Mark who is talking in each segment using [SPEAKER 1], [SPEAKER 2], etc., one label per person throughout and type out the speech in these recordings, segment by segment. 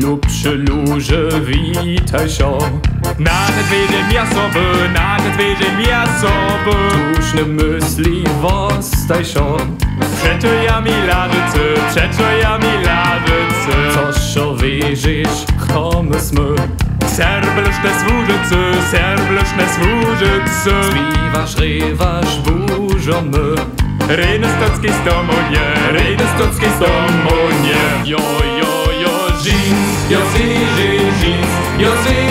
[SPEAKER 1] Boże, witaj się. Nawet wiedzieć ja sobie, nawet wiedzieć ja sobie. Tuż nie myśli, wostaj się. Przeto ja mi ladycy, przeto ja mi ladycy. Co się wierzysz, kto my smy. Serbleszne służycy, serbleszne służycy. Śpiewasz, rywasz, burzomy. Ryny stocki stomonie, ryny stocki stomonie. Jo, jo, jo, You'll see.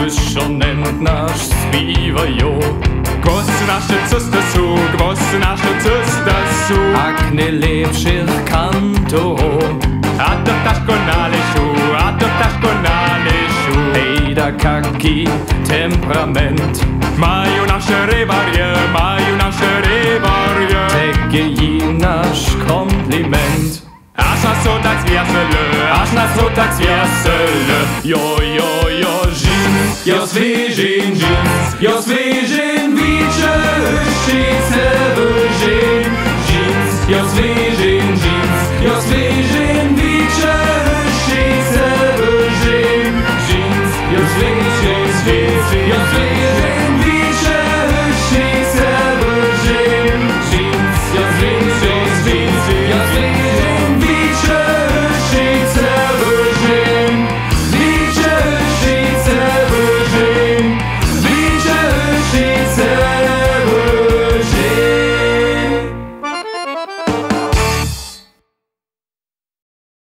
[SPEAKER 1] Słyszonen nasz śpiewają Głosy nasze cyste są, głosy nasze cyste są Ak nie lepszych kanto A to ptaszko na lesu, a to ptaszko na lesu Hej, da kaki temperament. Mają nasze rybarie, mają nasze rybarie Takie im nasz kompliment. Aż nas so tak zwiasele, aż nas so tak zwiasele Jo, jo, Jos Virgin Jeans, Jos Virgin